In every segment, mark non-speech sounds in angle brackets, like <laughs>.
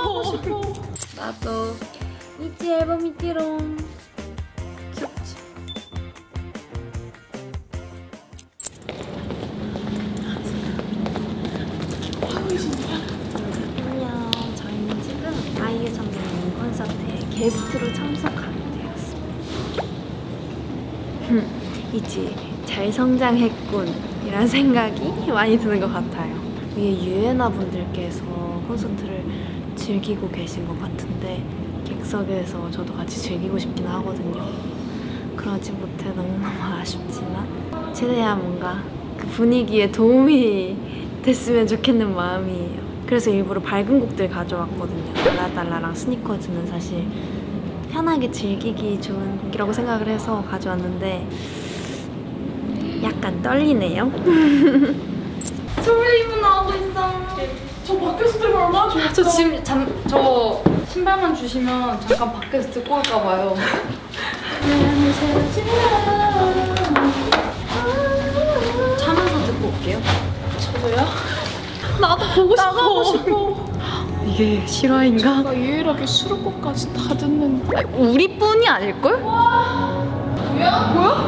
나가고 싶어. 나도 이지 앨범 있지롱. 귀엽지? 안녕. 저희는 지금 아이유 선배님 콘서트에 게스트로 참석하게 되었습니다. 이지 잘 성장했군 이란 생각이 많이 드는 것 같아요. 위에 유엔아 분들께서 콘서트를 즐기고 계신 것 같은데 객석에서 저도 같이 즐기고 싶긴 하거든요. 그러지 못해 너무너무 아쉽지만 최대한 뭔가 그 분위기에 도움이 됐으면 좋겠는 마음이에요. 그래서 일부러 밝은 곡들 가져왔거든요. 달라달라랑 스니커즈는 사실 편하게 즐기기 좋은 곡이라고 생각을 해서 가져왔는데 약간 떨리네요. <laughs> 졸리면 나오고 있어. 저 밖에서 들으면 얼마나 좋을까? 저 지금 잠, 저 신발만 주시면 잠깐 밖에서 듣고 올까 봐요. <laughs> 차면서 듣고 올게요. 저도요? 나도 보고 싶어. 나가고 싶어. 이게 실화인가? 제가 유일하게 수록곡까지 다 듣는. 우리뿐이 아닐걸? 뭐야? 뭐야?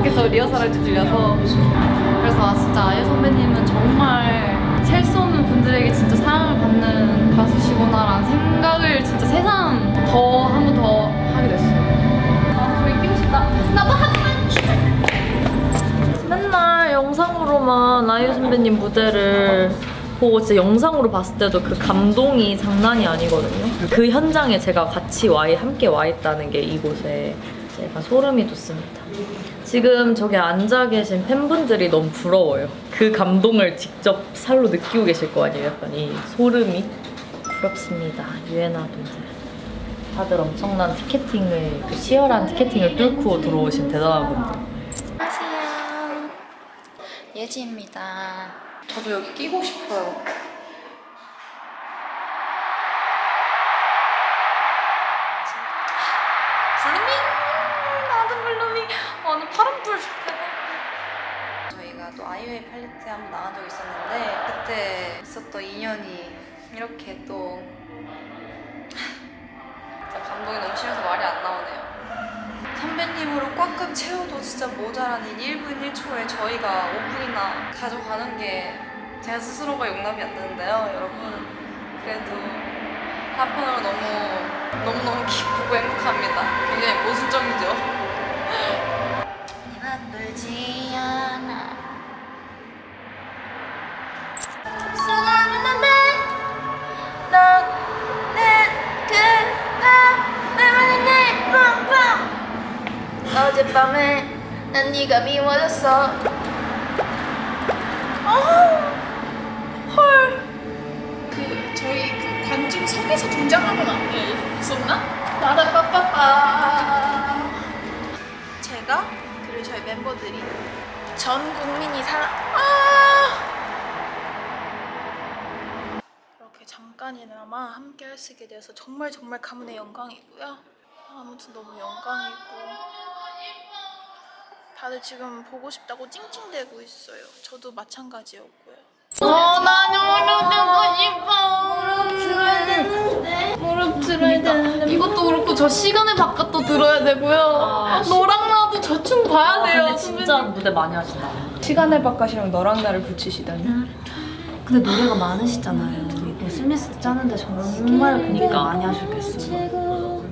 밖에서 리허설할 때 들려서. 그래서 아, 진짜 아예 선배님은 정말 셀수 없는 분들에게 진짜 사랑을 받는 가수시구나라는 생각을 진짜 새삼 더 한 번 더 하게 됐어요. 아, 저희 끼고 싶다. 나도 한 맨날 영상으로만 아이유 선배님 무대를 보고 진짜 영상으로 봤을 때도 그 감동이 장난이 아니거든요. 그 현장에 제가 같이 와 함께 와 있다는 게 이곳에 제가 소름이 돋습니다. 지금 저기 앉아 계신 팬분들이 너무 부러워요. 그 감동을 직접 살로 느끼고 계실 거 아니에요. 약간 이 소름이 부럽습니다. 유엔아 분들. 다들 엄청난 티켓팅을 그 치열한 티켓팅을 뚫고 들어오신 대단한 분들. 안녕하세요. 예지입니다. 저도 여기 끼고 싶어요. 좋다. 저희가 또 아이유의 팔레트에 한번 나간 적 있었는데 그때 있었던 인연이 이렇게 또 진짜 감동이 심해서 말이 안 나오네요. 선배님으로 꽉꽉 채워도 진짜 모자란 이 1분 1초에 저희가 5분이나 가져가는 게 제가 스스로가 용납이 안 되는데요, 여러분. 그래도 한편으로 너무 너무너무 기쁘고 행복합니다. 굉장히 모순적이죠. 않아. 사랑하는데 어젯밤에 난 네가 미워졌어 헐. 그 저희 그 관중 석에서 등장하는 아니었었나? 나라 빠빠빠. 제가 그리고 저희 멤버들이 전 국민이 사랑. 아! 이렇게 잠깐이나마 함께 할 수 있게 돼서 정말 정말 가문의 영광이고요. 아무튼 너무 영광이고. 다들 지금 보고 싶다고 찡찡대고 있어요. 저도 마찬가지였고요. 어, 나 너무 듣고 싶어. 무릎 들어야 되는데. 무릎 들어야 되는데. 이것도 그렇고 저 시간에 바깥도 들어야 되고요. 아, 너랑 나도 저 춤 봐야 돼요. 근데 진짜 무대 많이 하신다. 시간의 바깥이랑 너랑 나를 붙이시다니. 근데 노래가 많으시잖아요. 이거 슬리스트 짜는데 정말 그니까 많이 하셨겠어요.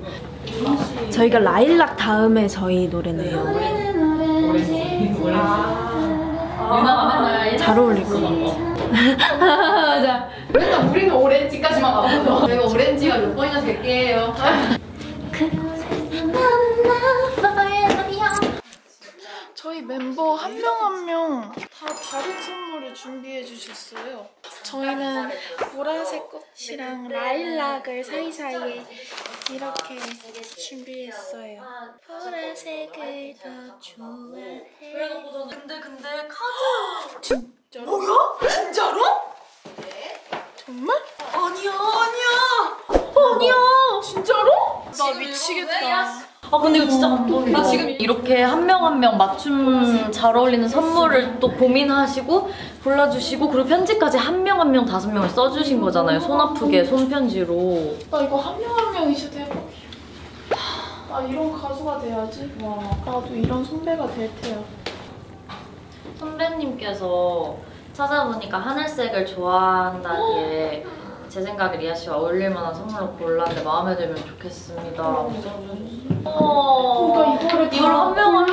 저희가 라일락 다음에 저희 노래네요. 잘 어울릴 것 같아. <laughs> 맨날 우리는 오렌지까지만 가거든. 내가 오렌지가 몇 번이나 될게요. 저희 멤버 한 명 한 명 다 다른 선물을 준비해 주셨어요. 저희는 보라색 꽃이랑 라일락을 사이사이에 이렇게 준비했어요. 보라색을 더 좋아해. 근데 근데 카드 진짜로? 뭐야? 진짜로? 정말? 아니야 아니야. 아니야. 진짜로? 나 미치겠다. 아 근데 이거 진짜 감동이다. 지금 이렇게 한 명 한 명 맞춤 잘 어울리는 선물을 또 고민하시고 골라주시고 그리고 편지까지 한 명 한 명 다섯 명을 써주신 거잖아요. 손 아프게 손편지로. 나 이거 한 명 한 명이 진짜 대박이야. 나 이런 가수가 돼야지. 와, 나도 이런 선배가 될 테야. 선배님께서 찾아보니까 하늘색을 좋아한다기에 제 생각에 리아 씨와 어울릴 만한 선물로 골랐는데 마음에 들면 좋겠습니다. 어. 그러니까 이거를 이걸 한명한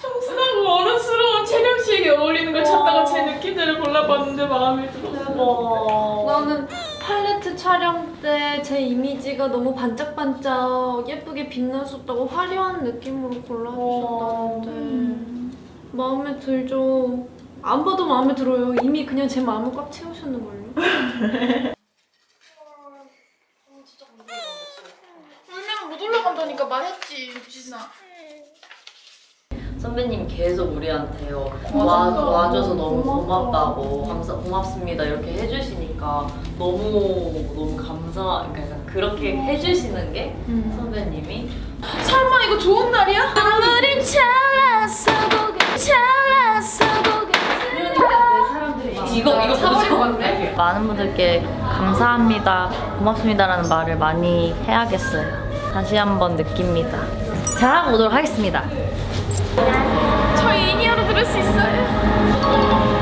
청순하고 어른스러운 채령 씨에게 어울리는 걸 찾다가 제 느낌대로 골라봤는데 마음에 들었어. 나는 팔레트 촬영 때 제 이미지가 너무 반짝반짝 예쁘게 빛났었다고 화려한 느낌으로 골라주셨다는데 마음에 들죠. 안 봐도 마음에 들어요. 이미 그냥 제 마음을 꽉 채우셨는걸요. 울면 못 올라간다니까 말했지, 유진아. 선배님 계속 우리한테 요. 와, 와줘서 너무 고맙다고 감사 고맙습니다 이렇게 해주시니까 너무 너무 감사. 그러니까 그렇게 해주시는 게 선배님이 설마 이거 좋은 날이야? 아무리 찰났어 고개 찰났어 이거 이거 뭐죠? 많은 분들께 감사합니다, 고맙습니다라는 말을 많이 해야겠어요. 다시 한번 느낍니다. 잘하고 오도록 하겠습니다. 저희 인이어로 들을 수 있어요.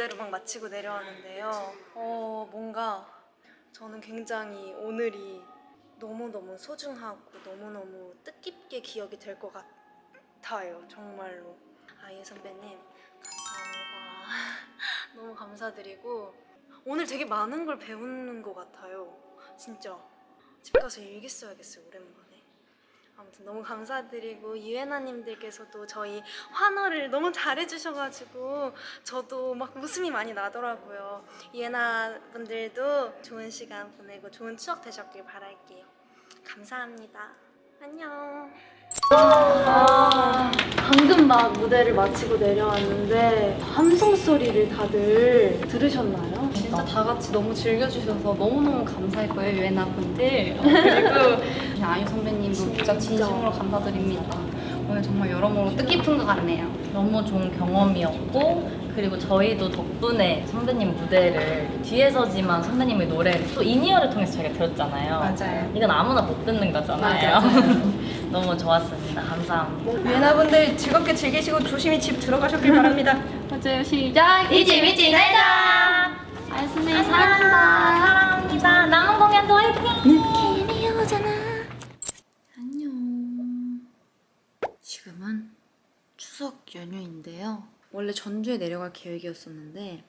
무대를 막 마치고 내려왔는데요. 어, 뭔가 저는 굉장히 오늘이 너무너무 소중하고 너무너무 뜻깊게 기억이 될 것 같아요. 정말로. 아이유 선배님, 감사합니다. <laughs> 너무 감사드리고 오늘 되게 많은 걸 배우는 것 같아요. 진짜. 집 가서 일기 써야겠어요, 오랜만에. 아무튼 너무 감사드리고 유애나님들께서도 저희 환호를 너무 잘해주셔가지고 저도 막 웃음이 많이 나더라고요. 유애나 분들도 좋은 시간 보내고 좋은 추억 되셨길 바랄게요. 감사합니다. 안녕. 아, 방금 막 무대를 마치고 내려왔는데 함성 소리를 다들 들으셨나요? 진짜 다 같이 너무 즐겨주셔서 너무너무 감사했고요 유엔아 분들 <laughs> 그리고 아유 선배님도 진짜 진심으로 감사드립니다 오늘 정말 여러모로 뜻깊은 것 같네요 너무 좋은 경험이었고 그리고 저희도 덕분에 선배님 무대를 뒤에서지만 선배님의 노래를 또 in-ear를 통해서 저희가 들었잖아요. 맞아요. 이건 아무나 못 듣는 거잖아요. <laughs> 너무 좋았습니다. 감사합니다. 유애나분들 즐겁게 즐기시고 조심히 집 들어가셨길 바랍니다. <laughs> 맞아요 시작 있지 믿지 날자 선배님 사랑한다 사랑합니다. 남은 공연도 화이팅! 지금은 추석 연휴인데요. 원래 전주에 내려갈 계획이었었는데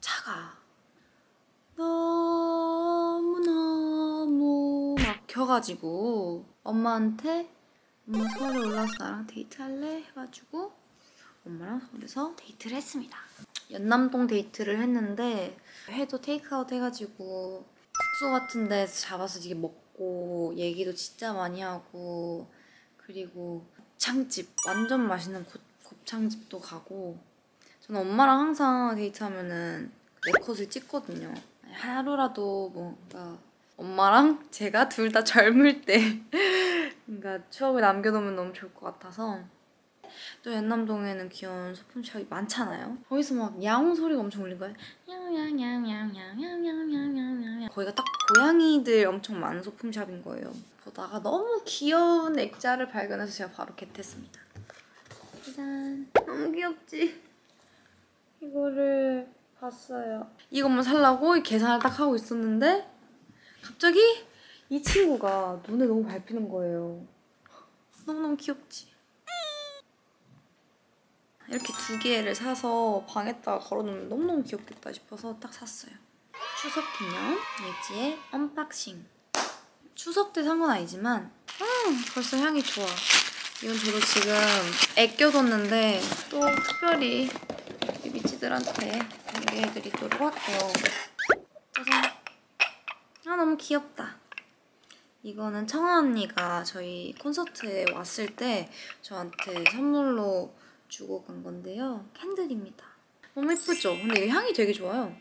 차가 너무너무 막혀가지고 엄마한테 엄마 서울에 올라와서 나랑 데이트할래? 해가지고 엄마랑 서울에서 데이트를 했습니다. 연남동 데이트를 했는데 회도 테이크아웃 해가지고 숙소 같은 데서 잡아서 이게 먹고 얘기도 진짜 많이 하고 그리고 곱창집 완전 맛있는 곱, 곱창집도 가고 저는 엄마랑 항상 데이트하면은 네 컷을 찍거든요. 하루라도 뭔가 엄마랑 제가 둘 다 젊을 때 뭔가 <laughs> 추억을 남겨놓으면 너무 좋을 것 같아서 또 연남동에는 귀여운 소품샵이 많잖아요. 거기서 막 야옹 소리가 엄청 울린 거예요. 거기가 딱 고양이들 엄청 많은 소품샵인 거예요. 보다가 너무 귀여운 액자를 발견해서 제가 바로 겟했습니다. 짜잔. 너무 귀엽지? 이거를 봤어요. 이것만 살라고 계산을 딱 하고 있었는데 갑자기 이 친구가 눈에 너무 밟히는 거예요. 너무너무 귀엽지? 이렇게 두 개를 사서 방에다가 걸어놓으면 너무너무 귀엽겠다 싶어서 딱 샀어요. 추석 기념 예지의 unboxing. 추석 때 산 건 아니지만 아, 벌써 향이 좋아. 이건 저도 지금 아껴뒀는데 또 특별히 믿지들한테 공개해드리도록 할게요. 짜잔. 아 너무 귀엽다. 이거는 청하 언니가 저희 콘서트에 왔을 때 저한테 선물로 주고 간 건데요. candle입니다. 너무 예쁘죠? 근데 이 향이 되게 좋아요.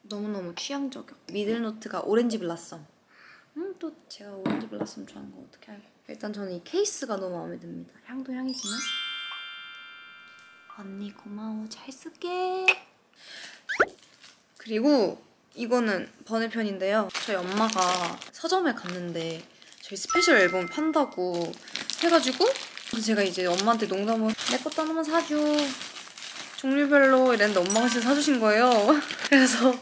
너무너무 취향 저격. middle note가 orange blossom. 음, 또 제가 orange blossom 좋아하는 거 어떻게 알고. 일단 저는 이 케이스가 너무 마음에 듭니다. 향도 향이지만. 언니 고마워. 잘 쓸게. 그리고 이거는 번외편인데요. 저희 엄마가 서점에 갔는데 저희 special 앨범 판다고 해가지고 그래서 제가 이제 엄마한테 농담으로 내 것도 하나만 사줘. 종류별로 이랬는데 엄마가 진짜 사주신 거예요. <laughs> 그래서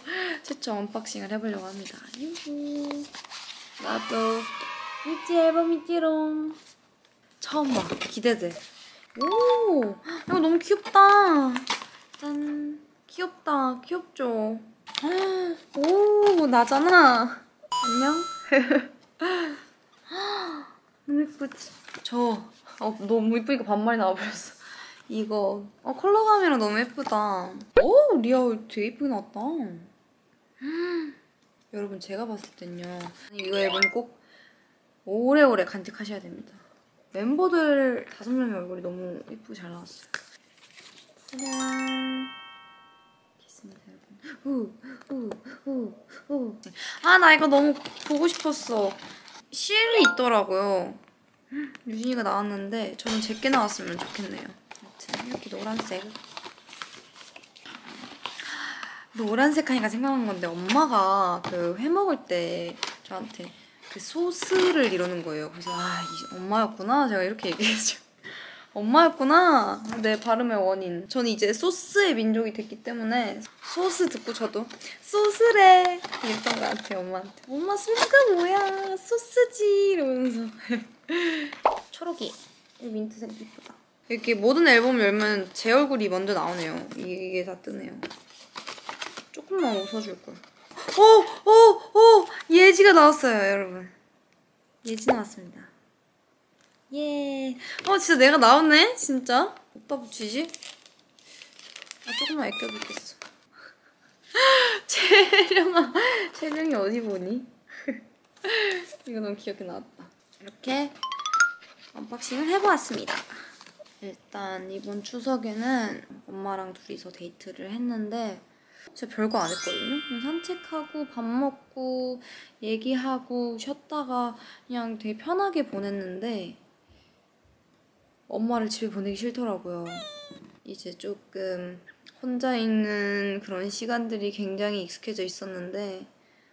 최초 unboxing을 해보려고 합니다. 유후. 나도 믿지 앨범 있지롱. 처음 봐. 기대돼. 오! 이거 너무 귀엽다. 짠. 귀엽다. 귀엽죠? 오, 나잖아. 안녕? <laughs> 너무 예쁘지? 저 어, 너무 예쁘니까 반말이 나와버렸어. 이거 어, 컬러감이랑 너무 예쁘다. 오, 리아 되게 예쁘게 나왔다. 여러분 제가 봤을 땐요. 이거 앨범 꼭 오래오래 간직하셔야 됩니다. 멤버들 다섯 명의 얼굴이 너무 예쁘게 잘 나왔어요. 짜잔. 있습니다, 여러분. 우우우우 아, 나 이거 너무 보고 싶었어. 실이 있더라고요. 유진이가 나왔는데 저는 제게 나왔으면 좋겠네요. 아무튼 이렇게 노란색. 노란색 하니까 생각난 건데 엄마가 그 회 먹을 때 저한테 그 소스를 이러는 거예요. 그래서 아, 이 엄마였구나. 제가 이렇게 얘기했죠. <laughs> 엄마였구나. 내 발음의 원인. 저는 이제 소스의 민족이 됐기 때문에 소스 듣고 저도 소스래 이랬던 것 같아요 엄마한테. 엄마 소스가 뭐야? 소스지 이러면서. <laughs> 초록이. 이 민트색 이쁘다. 이렇게 모든 앨범 열면 제 얼굴이 먼저 나오네요. 이게 다 뜨네요. 조금만 웃어줄걸. 오! 오! 오! 예지가 나왔어요 여러분. 예지 나왔습니다. 예. 어, 진짜 내가 나왔네? 진짜? 어디다 붙이지? 아, 조금만 아껴둘겠어. 채령아, 채령이 어디 보니? <laughs> 이거 너무 귀엽게 나왔다. 이렇게 unboxing을 해보았습니다. 일단 이번 추석에는 엄마랑 둘이서 데이트를 했는데 진짜 별거 안 했거든요. 그냥 산책하고 밥 먹고 얘기하고 쉬었다가 그냥 되게 편하게 보냈는데 엄마를 집에 보내기 싫더라고요. 이제 조금 혼자 있는 그런 시간들이 굉장히 익숙해져 있었는데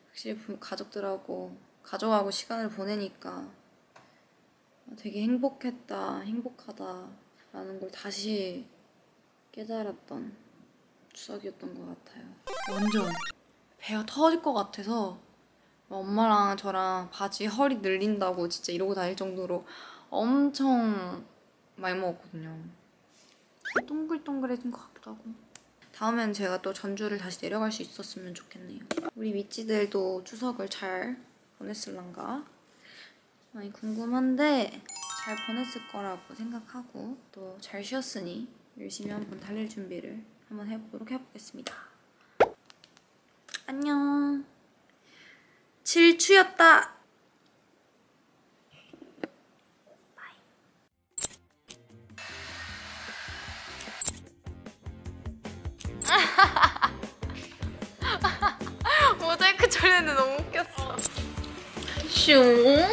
확실히 부- 가족들하고 가족하고 시간을 보내니까 되게 행복했다, 행복하다라는 걸 다시 깨달았던 추석이었던 것 같아요. 완전 배가 터질 것 같아서 엄마랑 저랑 바지 허리 늘린다고 진짜 이러고 다닐 정도로 엄청 많이 먹었거든요. 동글동글해진 것 같기도 하고. 다음엔 제가 또 전주를 다시 내려갈 수 있었으면 좋겠네요. 우리 미찌들도 추석을 잘 보냈을란가? 많이 궁금한데 잘 보냈을 거라고 생각하고 또 잘 쉬었으니 열심히 한번 달릴 준비를 한번 해보도록 해보겠습니다. 안녕. 질추였다. <laughs> 모자이크 처리는 너무 웃겼어. 슝.